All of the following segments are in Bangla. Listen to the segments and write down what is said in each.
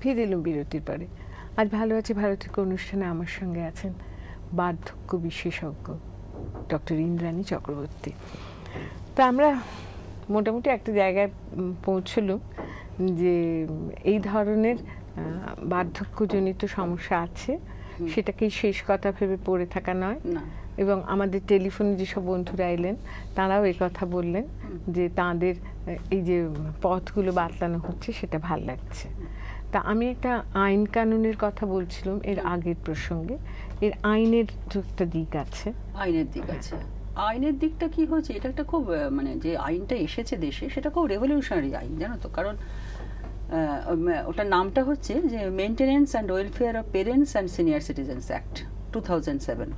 ফিরে এলুম বিরতির পরে। আজ ভালো আছে ভারতীয় অনুষ্ঠানে আমার সঙ্গে আছেন বার্ধক্য বিশেষজ্ঞ ডক্টর ইন্দ্রাণী চক্রবর্তী। তা আমরা মোটামুটি একটা জায়গায় পৌঁছলুম যে এই ধরনের বার্ধক্যজনিত সমস্যা আছে সেটাকেই শেষ কথা ভেবে পড়ে থাকা নয়। এবং আমাদের টেলিফোনে যেসব বন্ধুরা এলেন তারাও কথা বললেন যে তাদের এই যে পথগুলো বাতলানো হচ্ছে সেটা ভালো লাগছে। তা আমি একটা আইন কানুনের কথা বলছিলাম এর আগের প্রসঙ্গে। এর আইনের একটা দিক আছে। আইনের দিক আছে। আইনের দিকটা কি হয়েছে? এটা একটা খুব মানে যে আইনটা এসেছে দেশে সেটা খুব রেভলিউশনারি আইন জানো তো? কারণ ওটার নামটা হচ্ছে যে maintenance and welfare of parents and senior citizens act two thousand seven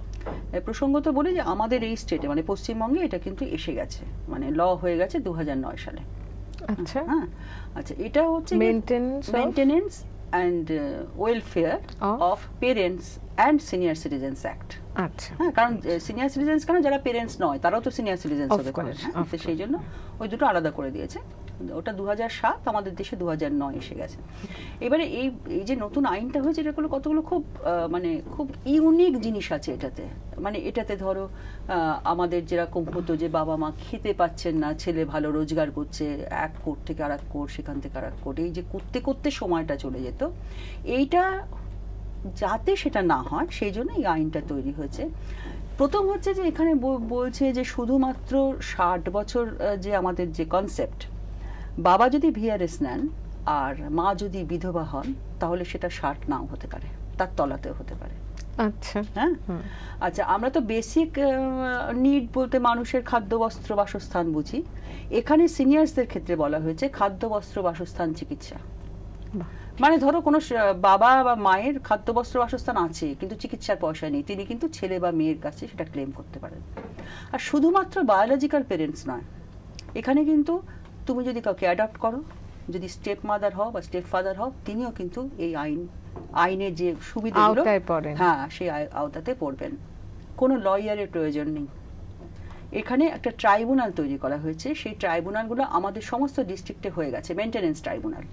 প্রসঙ্গত বলি যে আমাদের এই স্টেটে মানে পশ্চিমবঙ্গে এটা কিন্তু এসে গেছে। মানে ল হয়ে গেছে দু হাজার নয় সালে। আচ্ছা। হ্যাঁ। আচ্ছা এটা হচ্ছে maintenance maintenance and welfare of parents and senior citizens act আচ্ছা। হ্যাঁ কারণ সিনিয়র সিটিজেন্স কেন? যারা পেরেন্টস নয় তারাও তো সিনিয়র সিটিজেন্স হতে পারে। হ্যাঁ সেই জন্য ওই দুটো আলাদা করে দিয়েছে। ওটা দু সাত, আমাদের দেশে দু নয় এসে গেছে। এবারে এই এই যে নতুন আইনটা হয়েছে, এটা কতগুলো খুব মানে খুব ইউনিক জিনিস আছে এটাতে। মানে এটাতে ধরো আমাদের যেরকম হতো যে বাবা মা খেতে পাচ্ছেন না, ছেলে ভালো রোজগার করছে, এক কোর্ট থেকে আর এক কোর্ট সেখান থেকে আর এক কোর্ট এই যে করতে করতে সময়টা চলে যেত। এইটা যাতে সেটা না হয়, সেই জন্য এই আইনটা তৈরি হয়েছে। প্রথম হচ্ছে যে এখানে বলছে যে শুধুমাত্র ষাট বছর যে আমাদের যে কনসেপ্ট বাবা যদি ভিআরএস নেন আর মা যদি বিধবা হন তাহলে সেটা ষাট নাও হতে পারে তার তলাতেও হতে পারে। আচ্ছা। হ্যাঁ। আচ্ছা আমরা তো বেসিক নিড বলতে মানুষের খাদ্য বস্ত্র বাসস্থান বুঝি। এখানে সিনিয়র্সদের ক্ষেত্রে বলা হয়েছে খাদ্য বস্ত্র বাসস্থান চিকিৎসা। মানে ধরো কোনো বাবা বা মায়ের খাদ্য বস্ত্র বাসস্থান আছে কিন্তু চিকিৎসার পয়সা নেই তিনি কিন্তু ছেলে বা মেয়ের কাছে সেটা ক্লেম করতে পারেন। আর শুধুমাত্র বায়োলজিক্যাল পেরেন্টস নয় এখানে কিন্তু তুমি যদি কাউকে অ্যাডপ্ট করো যদি স্টেপ মাদার হও বা স্টেপ ফাদার হও তিনিও কিন্তু এই আইন আইনের যে সুবিধাগুলো হ্যাঁ সেই আওতাতে পড়বেন। কোনো লয়ারের প্রয়োজন নেই। এখানে একটা ট্রাইব্যুনাল তৈরি করা হয়েছে। সেই ট্রাইব্যুনালগুলো আমাদের সমস্ত ডিস্ট্রিক্টে হয়ে গেছে মেনটেনেন্স ট্রাইব্যুনাল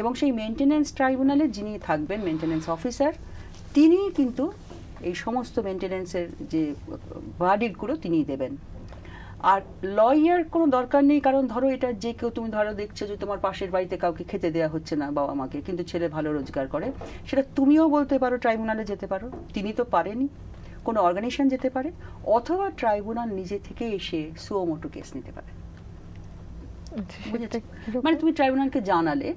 এবং সেই মেনটেনেন্স ট্রাইব্যুনালে যিনি থাকবেন মেনটেনেন্স অফিসার তিনি কিন্তু এই সমস্ত মেনটেনেন্সের যে ভার্ডিক্টগুলো তিনিই দেবেন। আর লয়ার কোনো দরকার নেই কারণ ধরো এটা যে কেউ তুমি ধরো দেখছ যে তোমার পাশের বাড়িতে কাউকে খেতে দেওয়া হচ্ছে না বাবা মাকে কিন্তু ছেলে ভালো রোজগার করে সেটা তুমিও বলতে পারো ট্রাইব্যুনালে যেতে পারো। তিনি তো পারেনি কোনো অর্গানাইজেশন যেতে পারে অথবা ট্রাইব্যুনাল নিজে থেকে এসে সুয়োমোটো কেস নিতে পারে। আচ্ছা? মানে তুমি ট্রাইব্যুনালকে জানালে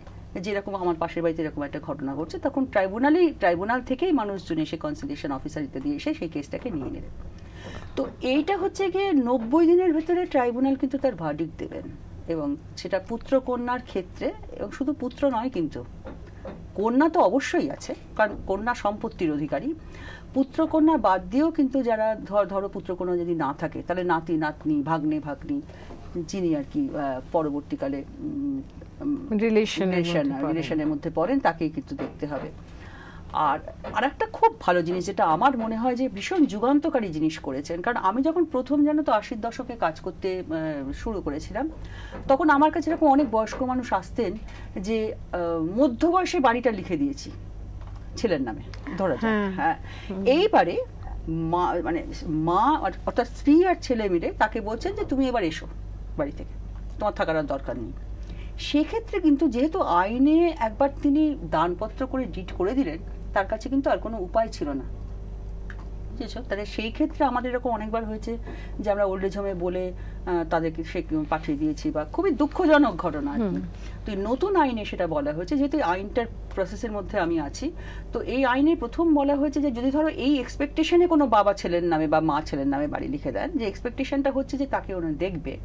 যে এরকম আমার পাশের বাড়িতে এরকম একটা ঘটনা ঘটছে তখন ট্রাইব্যুনালেই ট্রাইব্যুনাল থেকেই মানুষজন এসে কনসিলিয়েশন অফিসার ইত্যাদি এসে সেই কেসটাকে নিয়ে নেবে। তো এইটা হচ্ছে গিয়ে নব্বই দিনের ভেতরে ট্রাইব্যুনাল কিন্তু তার ভার্ডিক্ট দেবেন। এবং সেটা পুত্র কন্যার ক্ষেত্রে এবং শুধু পুত্র নয় কিন্তু কন্যা তো অবশ্যই আছে কারণ কন্যা সম্পত্তির অধিকারী। পুত্র কন্যা বাদ দিয়েও কিন্তু যারা ধর ধরো পুত্র কন্যা যদি না থাকে তাহলে নাতি নাতনি ভাগ্নে ভাগ্নি যিনি আর কি পরবর্তীকালে রিলেশনের মধ্যে পড়েন তাকেই কিন্তু দেখতে হবে। আর আর একটা খুব ভালো জিনিস যেটা আমার মনে হয় যে ভীষণ যুগান্তকারী জিনিস করেছেন। কারণ আমি যখন প্রথম জানো তো আশির দশকে কাজ করতে শুরু করেছিলাম তখন আমার কাছে এরকম অনেক বয়স্ক মানুষ আসতেন যে মধ্য বয়সে বাড়িটা লিখে দিয়েছি ছেলের নামে ধরা যাক হ্যাঁ। হ্যাঁ। এইবারে মা মানে মা অর- অর্থাৎ স্ত্রী আর ছেলে মিলে তাকে বলছেন যে তুমি এবার এসো বাড়ি থেকে তোমার থাকার আর দরকার নেই। সেক্ষেত্রে কিন্তু যেহেতু আইনে একবার তিনি দানপত্র করে ডিট করে দিলেন তার কাছে কিন্তু আর কোনো উপায় ছিল না। বুঝেছ? তাহলে সেই ক্ষেত্রে আমাদের এরকম অনেকবার হয়েছে যে আমরা ওল্ড এজ হোমে বলে তাদেরকে সে পাঠিয়ে দিয়েছি বা খুবই দুঃখজনক ঘটনা তো নতুন আইনে সেটা বলা হয়েছে যেহেতু আইনটার প্রসেসের মধ্যে আমি আছি তো এই আইনে প্রথম বলা হয়েছে যে যদি ধরো এই এক্সপেকটেশনে কোনো বাবা ছেলের নামে বা মা ছেলের নামে বাড়ি লিখে দেন যে এক্সপেকটেশনটা হচ্ছে যে তাকে ওরা দেখবে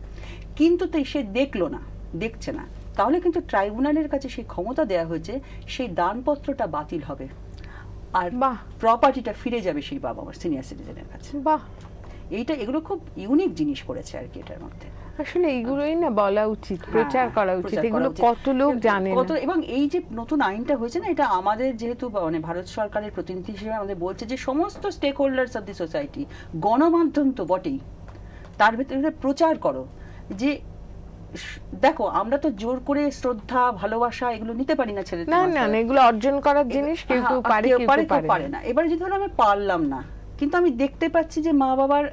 কিন্তু তো সে দেখল না দেখছে না তাহলে কিন্তু ট্রাইব্যুনালের কাছে সেই ক্ষমতা দেওয়া হয়েছে সেই দানপত্রটা বাতিল হবে। আর বাহ। প্রপার্টিটা ফিরে যাবে সেই বাবা মার সিনিয়র সিটিজেনের কাছে। বাহ। এইটা এগুলো খুব ইউনিক জিনিস করেছে আর কি এটার মধ্যে। আসলে এইগুলোই না বলা উচিত প্রচার হ্যাঁ, করা উচিত। এগুলো কত লোক জানে কত এবং এই যে নতুন আইনটা হয়েছে না এটা আমাদের যেহেতু মানে ভারত সরকারের প্রতিনিধি হিসেবে আমাদের বলছে যে সমস্ত stakeholders of the society গণমাধ্যম তো বটেই। তার ভিতরে প্রচার করো। যে দেখো আমরা তো জোর করে শ্রদ্ধা ভালোবাসা এগুলো নিতে পারি না ছেলে না না না এগুলো অর্জন করার জিনিস কেউ কেউ হ্যাঁ, পারে কেউ পারে পারে না। এবারে যদি ধরো আমি পারলাম না কিন্তু আমি দেখতে পাচ্ছি যে মা বাবার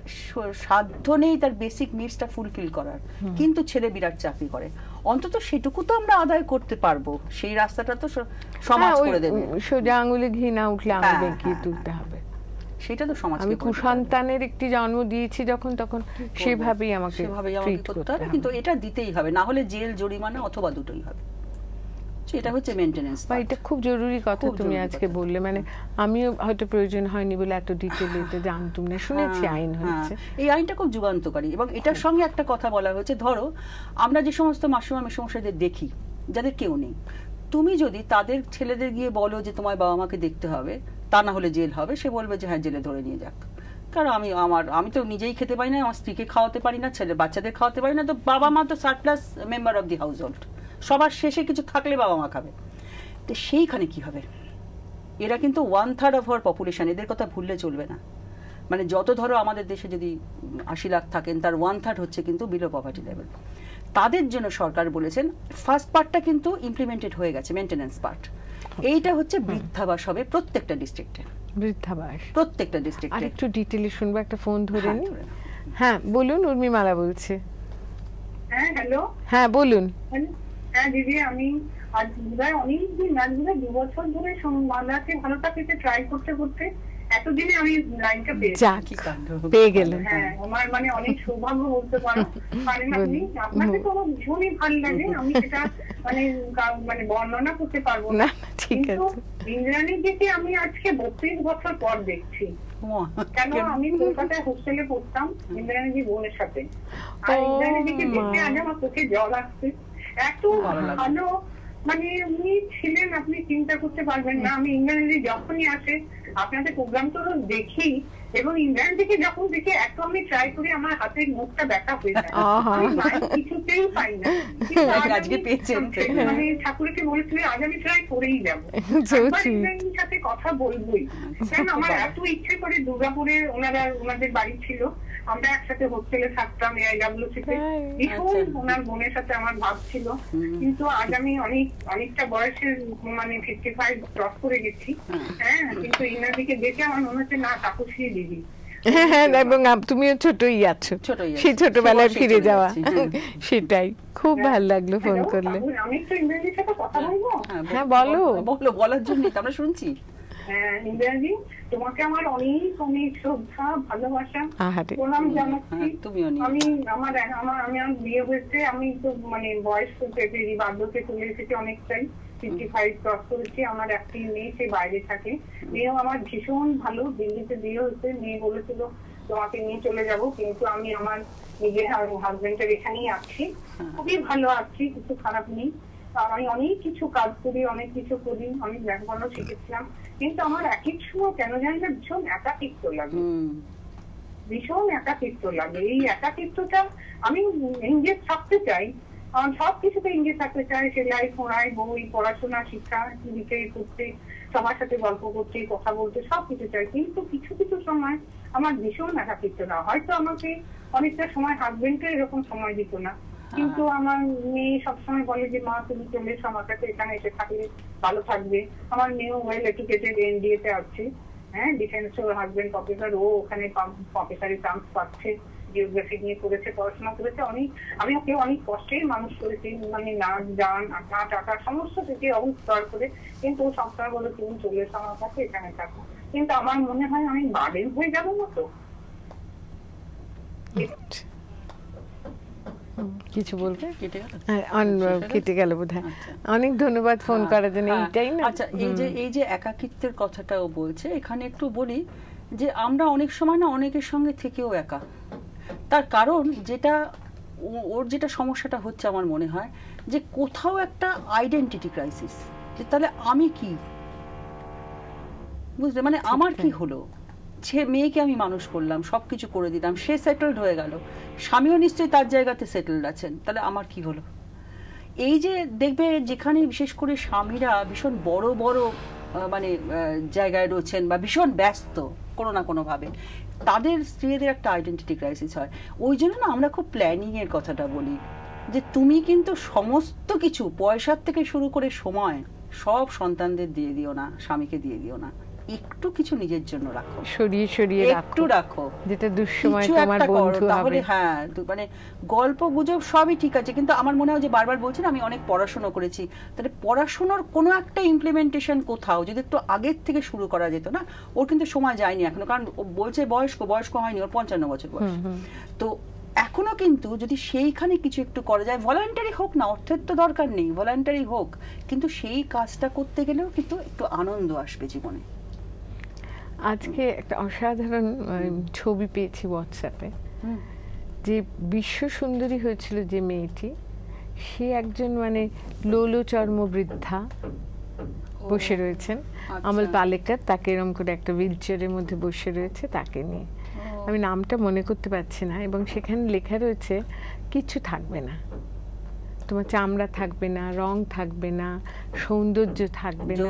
সাধ্য নেই তার বেসিক নিডসটা ফুলফিল করার। কিন্তু ছেলে বিরাট চাকরি করে। অন্তত সেটুকু তো আমরা আদায় করতে পারব। সেই রাস্তাটা তো সমাজ হ্যাঁ, করে দেবে। সোজা আঙুলে ঘি না উঠলে আমাদের বেঁকিয়ে হ্যাঁ, তুলতে। হবে। সেটা তো সমাজ আমি কুসন্তানের একটি জন্ম দিয়েছি যখন তখন সেভাবেই আমাকে সেভাবেই আমাকে করতে হবে কিন্তু এটা দিতেই হবে না হলে জেল জরিমানা অথবা দুটোই হবে। এটা হচ্ছে মেনটেনেন্স বা এটা খুব জরুরি কথা তুমি আজকে বললে মানে আমিও হয়তো প্রয়োজন হয়নি বলে এত ডিটেল এটা জানতুম না শুনেছি হ্যাঁ, আইন হয়েছে। হ্যাঁ। এই আইনটা খুব যুগান্তকারী এবং এটার সঙ্গে একটা কথা বলা হয়েছে ধরো আমরা যে সমস্ত মাসুমা মেসমশাইদের দেখি যাদের কেউ নেই তুমি যদি তাদের ছেলেদের গিয়ে বলো যে তোমার বাবা মাকে দেখতে হবে তা না হলে জেল হবে। সে বলবে যে হ্যাঁ জেলে ধরে নিয়ে যাক। কারণ আমি, আমার, আমি তো নিজেই খেতে পারি না, আমার স্ত্রীকে খাওয়াতে পারি না, ছেলে, বাচ্চাদের খাওয়াতে পারি না। তো বাবা মা তো surplus member of the house hold সবার শেষে কিছু থাকলে বাবা মা খাবে। তো সেইখানে কি হবে? এরা কিন্তু one third of our population এদের কথা ভুললে চলবে না। মানে যত ধরো আমাদের দেশে যদি আশি লাখ থাকেন, তার ওয়ান থার্ড হচ্ছে কিন্তু বিলো পভার্টি লেভেল তাদের জন্য সরকার বলেছেন ফার্স্ট পার্টটা কিন্তু ইমপ্লিমেন্টেড হয়ে গেছে মেনটেন্যান্স পার্ট এইটা হচ্ছে বৃদ্ধাবাস হবে প্রত্যেকটা ডিস্ট্রিক্টে বৃদ্ধাবাস। প্রত্যেকটা ডিস্ট্রিক্টে আর একটু ডিটেলে শুনব একটা ফোন ধরে নি। হ্যাঁ বলুন উর্মিমালা বলছে। হ্যাঁ হ্যালো হ্যাঁ বলুন। হ্যাঁ দিদি আমি আজ বোধহয় অনেকদিন আজ বোধহয় দু বছর ধরে বাংলাকে ভালোটা পেতে ট্রাই করতে করতে এতদিনে আমি লাইনটা পেয়েছি। যাক কি কাণ্ড। পেয়ে গেলেন। হ্যাঁ আমার মানে অনেক সৌভাগ্য বলতে পারো। কারণ আপনি আপনাকে তো আমার ভীষণই ভালো লাগে। আমি সেটা মানে মানে বর্ণনা করতে পারব না। ঠিক আছে। ইন্দ্রাণী দিকে আমি আজকে বত্রিশ বছর পর দেখছি। কেন? আমি কলকাতায় হোস্টেলে পড়তাম ইন্দ্রাণীজি বোনের সাথে। আর ইন্দ্রাণীজিকে দেখে। আজ আমার চোখে জল আসছে। এত ভালো ভালো মানে উনি ছিলেন আপনি চিন্তা করতে পারবেন না। আমি ইন্দ্রাণীজি যখনই আসে আপনাদের প্রোগ্রাম তো দেখি এবং ইন্দ্রাণীজিকে যখন দেখে এত আমি ট্রাই করি আমার হাতের মুখটা ব্যথা হয়ে যায়। আমি কিছুতেই পাই না। আজকে পেয়েছেন। মানে ঠাকুরকে বলেছিল আজ আমি ট্রাই করেই যাব। সাথে কথা বলবোই। কেন আমার এত ইচ্ছে করে দুর্গাপুরে ওনারা ওনাদের বাড়ি ছিল। আমরা একসাথে হোস্টেলে থাকতাম এআইডাব্লিউসি তে। ভীষণ আচ্ছা। ওনার বোনের সাথে আমার ভাব ছিল। কিন্তু আজ আমি অনেক অনেকটা বয়সের মানে ফিফটি ফাইভ ক্রস করে গেছি। হ্যাঁ কিন্তু ইনাদিকে দেখে আমার মনে হচ্ছে না তাপসী দিদি। হ্যাঁ হ্যাঁ এবং তুমিও ছোটই আছো। সেই ছোটবেলায় ফিরে যাওয়া। হ্যাঁ। সেটাই। খুব ভালো লাগল ফোন করলে। আমি একটু ইন্দ্রাজির সাথে কথা বলব? হ্যাঁ, বলো। বলো বলার জন্যই তো আমরা শুনছি। হ্যাঁ ইন্দ্রাজি তোমাকে আমার অনেক অনেক শ্রদ্ধা ভালোবাসা। প্রণাম জানাচ্ছি। হ্যাঁ। আমি আমার আমার আমি আমার বিয়ে হয়েছে আমি তো মানে বয়স পেরিয়ে বার্ধক্যে চলে এসেছি অনেকটাই। ফিফটি ফাইভ ক্রস করেছি আমার একটি মেয়ে সে বাইরে থাকে। মেয়েও আমার ভীষণ ভালো দিল্লিতে বিয়ে হয়েছে মেয়ে বলেছিল তোমাকে নিয়ে চলে যাব। কিন্তু আমি আমার নিজের হাজবেন্ডের এখানেই আছি। খুবই ভালো আছি কিছু খারাপ নেই। আমি অনেক কিছু কাজ করি অনেক কিছু করি আমি লেখাপড়া শিখেছিলাম। কিন্তু আমার এক এক সময় কেন জানি না ভীষণ একাকিত্ব লাগে। ভীষণ একাকিত্ব লাগে। এই একাকিত্বটা আমি এঙ্গেজ থাকতে চাই। সব কিছুতে এঙ্গেজ থাকতে চাই। সেলাই পড়াই বই পড়াশোনা শিক্ষা টিভিতে করতে সবার সাথে গল্প করতে কথা বলতে সব কিছু চাই। কিন্তু কিছু কিছু সময় আমার ভীষণ একাকিত্ব না হয়তো আমাকে অনেকটা সময় হাজবেন্ডকে এরকম সময় দিত না। কিন্তু আমার মেয়ে সবসময় বলে যে, মা, তুমি চলে এসো আমার কাছে, এখানে এসে থাকলে ভালো থাকবে। আমার মেয়েও ওয়েল এডুকেটেড এনডিএ তে আছে। হ্যাঁ ডিফেন্স হাজবেন্ড প্রফেসর ও ওখানে প্রফেসরি চান্স পাচ্ছে। জিওগ্রাফি নিয়ে করেছে, পড়াশোনা করেছে। অনেক, আমি ওকে অনেক কষ্টেই মানুষ করেছি মানে নাচ গান আঁকা টাকা, সমস্ত থেকে অবস্থার করে। কিন্তু ও সবসময় বলে, তুমি চলে এসো আমার কাছে, এখানে থাকো। কিন্তু আমার মনে হয় আমি বার্ডেন হয়ে যাব না তো? কিছু বলবে? কেটে গেল? হ্যাঁ, হয়ে বোধ আচ্ছা। অনেক ধন্যবাদ ফোন হ্যাঁ, করার জন্য হ্যাঁ। এইটাই না? আচ্ছা এই যে এই যে একাকিত্বের কথাটা ও বলছে এখানে একটু বলি যে আমরা অনেক সময় না অনেকের সঙ্গে থেকেও একা। তার কারণ যেটা ওর যেটা সমস্যাটা হচ্ছে আমার মনে হয় যে কোথাও একটা আইডেন্টিটি ক্রাইসিস যে তাহলে আমি কি? বুঝলে? মানে আমার কি হলো? সে মেয়েকে আমি মানুষ করলাম, সবকিছু করে দিলাম, সে সেটেলড হয়ে গেল। স্বামীও নিশ্চয়ই তার জায়গাতে সেটেলড আছেন। তাহলে আমার কি হলো? এই যে দেখবে যেখানে বিশেষ করে স্বামীরা ভীষণ বড় বড় মানে জায়গায় রয়েছেন বা ভীষণ ব্যস্ত কোনো না কোনোভাবে, তাদের স্ত্রীদের একটা আইডেন্টিটি ক্রাইসিস হয়। ওই জন্য না আমরা খুব প্ল্যানিংয়ের কথাটা বলি যে তুমি কিন্তু সমস্ত কিছু, পয়সার থেকে শুরু করে সময়, সব সন্তানদের দিয়ে দিও না, স্বামীকে দিয়ে দিও না। একটু কিছু নিজের জন্য রাখো। সরিয়ে সরিয়ে একটু রাখো। যেটা দুঃসময় তোমার বন্ধু তাহলে হবে হ্যাঁ মানে গল্প গুজব সবই ঠিক আছে কিন্তু আমার মনে হয় যে বারবার বলছেন আমি অনেক পড়াশোনা করেছি। তাহলে পড়াশোনার কোনো একটা ইমপ্লিমেন্টেশন কোথাও যদি একটু আগের থেকে শুরু করা যেত না ওর কিন্তু সময় যায়নি এখনও কারণ ও বলছে বয়স্ক বয়স্ক হয়নি ওর পঞ্চান্ন বছর বয়স। তো এখনও কিন্তু যদি সেইখানে কিছু একটু করা যায় ভলান্টারি হোক না অর্থের তো দরকার নেই ভলান্টারি হোক কিন্তু সেই কাজটা করতে গেলেও কিন্তু একটু আনন্দ আসবে জীবনে। আজকে একটা অসাধারণ ছবি পেয়েছি হোয়াটসঅ্যাপে যে বিশ্ব সুন্দরী হয়েছিল যে মেয়েটি সে একজন মানে লোলো চর্ম বৃদ্ধা বসে রয়েছেন। আচ্ছা। আমল পালেকার তাকে এরম করে একটা হুইল চেয়ারের মধ্যে বসে রয়েছে তাকে নিয়ে। আমি নামটা মনে করতে পারছি না এবং সেখানে লেখা রয়েছে কিচ্ছু থাকবে না। তোমার চামড়া থাকবে না রং থাকবে না সৌন্দর্য থাকবে না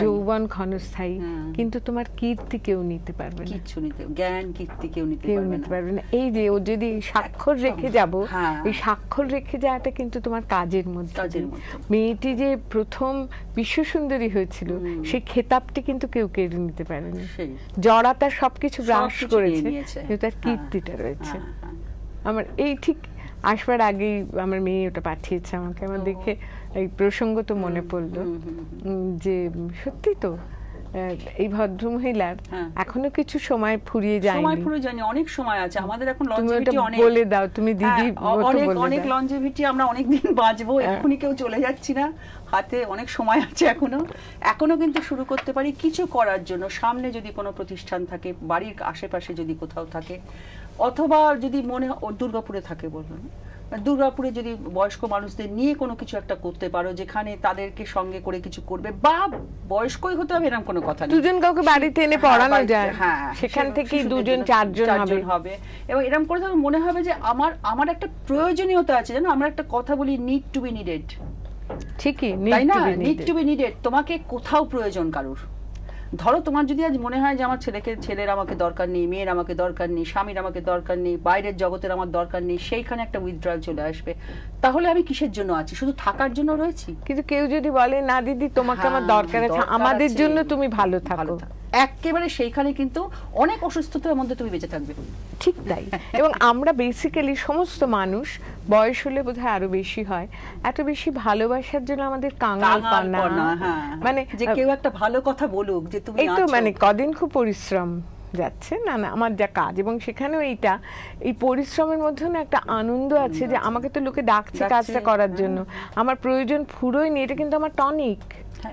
যৌবন ক্ষণস্থায়ী। কিন্তু তোমার কীর্তি কেউ নিতে পারবে না। কিচ্ছু নিতে জ্ঞান কীর্তি কেউ নিতে কেউ নিতে পারবে না। এই যে ও যদি স্বাক্ষর রেখে যাব হ্যাঁ। এই স্বাক্ষর রেখে যাওয়াটা কিন্তু তোমার কাজের মধ্যে। মেয়েটি যে প্রথম বিশ্ব সুন্দরী হয়েছিল সেই খেতাবটি কিন্তু কেউ কেড়ে নিতে পারেনি জড়া তার সবকিছু গ্রাস করেছে কিন্তু তার হ্যাঁ, কীর্তিটা রয়েছে। হ্যাঁ। আমার এই ঠিক আসবার আগেই আমার মেয়ে ওটা পাঠিয়েছে আমাকে। আমার দেখে এই প্রসঙ্গ তো মনে পড়ল। যে সত্যি তো এই ভদ্রমহিলার হ্যাঁ। এখনও কিছু সময় ফুরিয়ে সময় যায়নি অনেক সময় আছে। আমাদের এখন লঞ্জিভিটি অনেক বলে দাও তুমি দিদি হ্যাঁ, অনেক অনেক দাও। লঞ্জিভিটি আমরা অনেক দিন বাঁচবো হ্যাঁ। এক্ষুনি কেউ চলে যাচ্ছি না। হাতে অনেক সময় আছে এখনও। এখনও কিন্তু শুরু করতে পারি কিছু করার জন্য। সামনে যদি কোনো প্রতিষ্ঠান থাকে বাড়ির আশেপাশে যদি কোথাও থাকে অথবা যদি মনে দুর্গাপুরে থাকে বলুন। দুর্গাপুরে যদি বয়স্ক মানুষদের নিয়ে কোনো কিছু একটা করতে পারো যেখানে তাদেরকে সঙ্গে করে কিছু করবে বা বয়স্কই হতে হবে এরকম কোনো কথা নেই। দুজন কাউকে বাড়িতে এনে হ্যাঁ, পড়ানো যায়। হ্যাঁ, সেখান শিশুদের দুজন চারজন হবে। হবে। এবং এরকম করে তখন মনে হবে যে আমার আমার একটা প্রয়োজনীয়তা আছে জানো? আমরা একটা কথা বলি নিড টু বি নিডেড ঠিকই তাই না? নিড টু বি নিডেড তোমাকে কোথাও প্রয়োজন কারুর। ধরো তোমার যদি আজ মনে হয় যে আমার ছেলেকে ছেলের আমাকে দরকার নেই মেয়ের আমাকে দরকার নেই স্বামীর আমাকে দরকার নেই বাইরের জগতের আমার দরকার নেই সেইখানে একটা উইথড্রয়াল চলে আসবে। তাহলে আমি কিসের জন্য আছি? শুধু থাকার জন্য রয়েছি? কিন্তু কেউ যদি বলে না দিদি তোমাকে আমার হ্যাঁ, দরকার আছে আমাদের জন্য তুমি ভালো থাকো। একেবারে সেইখানে কিন্তু অনেক অসুস্থতার মধ্যে তুমি বেঁচে থাকবে। ঠিক তাই। এবং আমরা বেসিক্যালি সমস্ত মানুষ বয়স হলে বোধহয় আরও বেশি হয় এত বেশি ভালোবাসার জন্য আমাদের কাঙাল পানা। কাঙালপনা, হ্যাঁ। মানে যে কেউ একটা ভালো কথা বলুক যে তুমি এই তো মানে কদিন খুব পরিশ্রম যাচ্ছে। না না আমার যা কাজ এবং সেখানেও এইটা এই পরিশ্রমের মধ্যে না একটা আনন্দ আছে যে আমাকে তো লোকে ডাকছে কাজটা করার। জন্য। আমার প্রয়োজন ফুরোয়নি এটা কিন্তু আমার টনিক।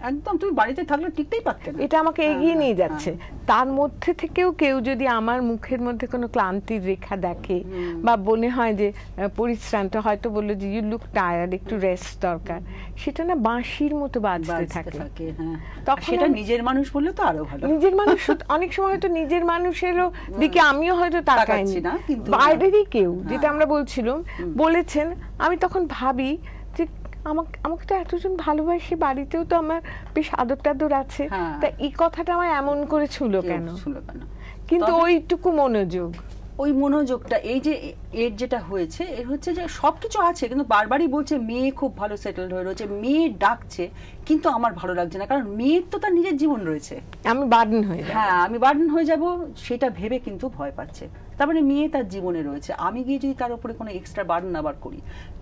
একদম তুমি বাড়িতে থাকলে টিকতেই পারতে না। এটা আমাকে এগিয়ে হ্যাঁ, নিয়ে যাচ্ছে তার মধ্যে থেকেও কেউ যদি আমার মুখের মধ্যে কোনো ক্লান্তির রেখা দেখে বা মনে হয় যে পরিশ্রান্ত হয়তো বলল যে ইউ লুক টায়ার্ড একটু রেস্ট দরকার। সেটা না বাঁশির মতো বাজতে থাকে। হ্যাঁ। তখন সেটা নিজের মানুষ বললে তো আরও ভালো। নিজের মানুষ অনেক সময় হয়তো নিজের মানুষেরও দিকে আমিও হয়তো তাকাইনি। না, কিন্তু বাইরেরই কেউ যেটা হ্যাঁ। আমরা বলছিলাম বলেছেন। আমি তখন ভাবি যে আমাকে আমাকে তো এতজন ভালোবাসি বাড়িতেও তো আমার বেশ আদর টাদর আছে। হ্যাঁ। তা এই কথাটা আমার এমন করে ছুলো কেন? ছিল কেন? কিন্তু ওইটুকু মনোযোগ। ওই মনোযোগটা এই যে এর যেটা হয়েছে এর হচ্ছে যে সবকিছু আছে কিন্তু বারবারই বলছে মেয়ে খুব ভালো সেটেলড হয়ে রয়েছে মেয়ে ডাকছে কিন্তু আমার ভালো লাগছে না কারণ মেয়ের তো তার নিজের জীবন রয়েছে। আমি বার্ডেন হয়ে হ্যাঁ আমি বার্ডেন হয়ে যাব সেটা ভেবে কিন্তু ভয় পাচ্ছে। তার মানে মেয়ে তার জীবনে রয়েছে। আমি গিয়ে যদি তার উপরে কোনো এক্সট্রা বার্ডেন আবার করি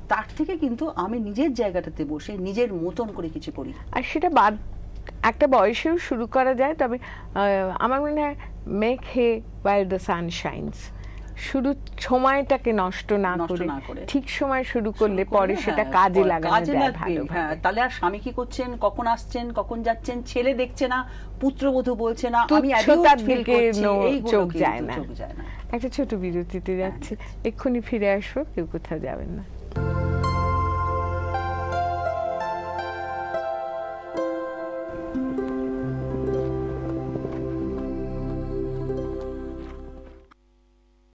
তার থেকে কিন্তু আমি নিজের জায়গাটাতে বসে নিজের মতন করে কিছু করি। আর সেটা বাদ একটা বয়সেও শুরু করা যায় তবে আমার মনে হয় make hay while the sun shines শুরু সময়টাকে নষ্ট না করে ঠিক সময় শুরু করলে পরে সেটা হ্যাঁ, কাজে পরে লাগানো যায় ভালো হ্যাঁ। তাহলে আর স্বামী কি করছেন? কখন আসছেন? কখন যাচ্ছেন? ছেলে দেখছে না পুত্রবধূ বলছে না আমি feel দিকে করছি, চোখ যায় না। চোখ যায় না। একটা ছোট বিরতিতে যাচ্ছে। এক্ষুনি ফিরে আসব কেউ কোথাও যাবেন না।